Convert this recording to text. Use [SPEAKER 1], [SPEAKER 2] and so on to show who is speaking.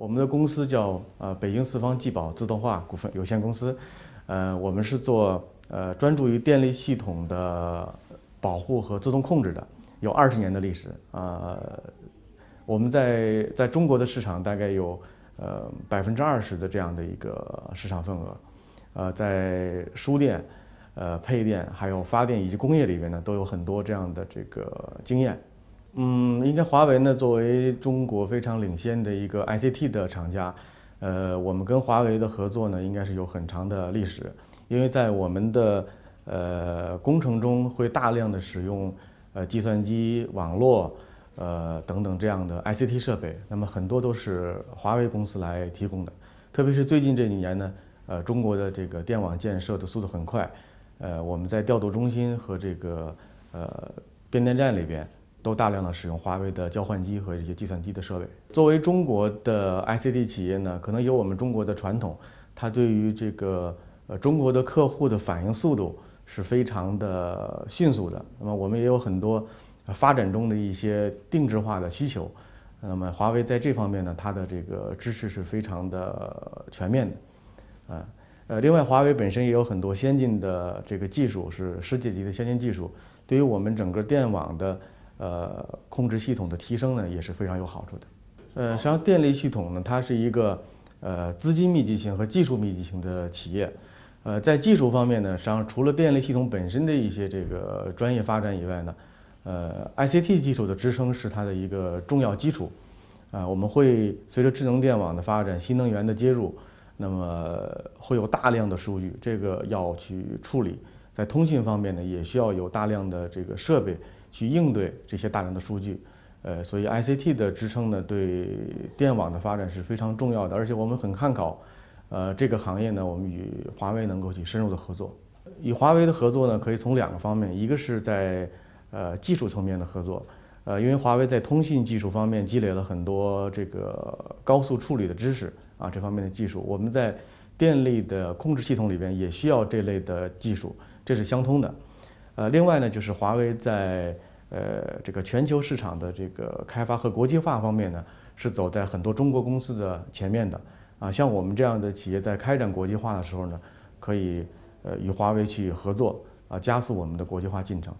[SPEAKER 1] 我们的公司叫呃北京四方技保自动化股份有限公司，呃，我们是做呃专注于电力系统的保护和自动控制的，有二十年的历史。呃，我们在在中国的市场大概有呃百分之二十的这样的一个市场份额，呃，在输电、呃配电、还有发电以及工业里边呢，都有很多这样的这个经验。嗯，应该华为呢，作为中国非常领先的一个 ICT 的厂家，呃，我们跟华为的合作呢，应该是有很长的历史，因为在我们的呃工程中会大量的使用呃计算机、网络，呃等等这样的 ICT 设备，那么很多都是华为公司来提供的，特别是最近这几年呢，呃，中国的这个电网建设的速度很快，呃，我们在调度中心和这个呃变电站里边。都大量的使用华为的交换机和一些计算机的设备。作为中国的 ICT 企业呢，可能有我们中国的传统，它对于这个呃中国的客户的反应速度是非常的迅速的。那么我们也有很多发展中的一些定制化的需求。那么华为在这方面呢，它的这个支持是非常的全面的。啊，呃，另外华为本身也有很多先进的这个技术，是世界级的先进技术，对于我们整个电网的。呃，控制系统的提升呢也是非常有好处的。呃，实际上电力系统呢，它是一个呃资金密集型和技术密集型的企业。呃，在技术方面呢，实际上除了电力系统本身的一些这个专业发展以外呢，呃，ICT 技术的支撑是它的一个重要基础。啊，我们会随着智能电网的发展、新能源的接入，那么会有大量的数据，这个要去处理。在通信方面呢，也需要有大量的这个设备。去应对这些大量的数据，呃，所以 ICT 的支撑呢，对电网的发展是非常重要的。而且我们很看好，呃，这个行业呢，我们与华为能够去深入的合作。与华为的合作呢，可以从两个方面，一个是在呃技术层面的合作，呃，因为华为在通信技术方面积累了很多这个高速处理的知识啊，这方面的技术，我们在电力的控制系统里边也需要这类的技术，这是相通的。呃，另外呢，就是华为在呃这个全球市场的这个开发和国际化方面呢，是走在很多中国公司的前面的。啊，像我们这样的企业在开展国际化的时候呢，可以呃与华为去合作，啊，加速我们的国际化进程。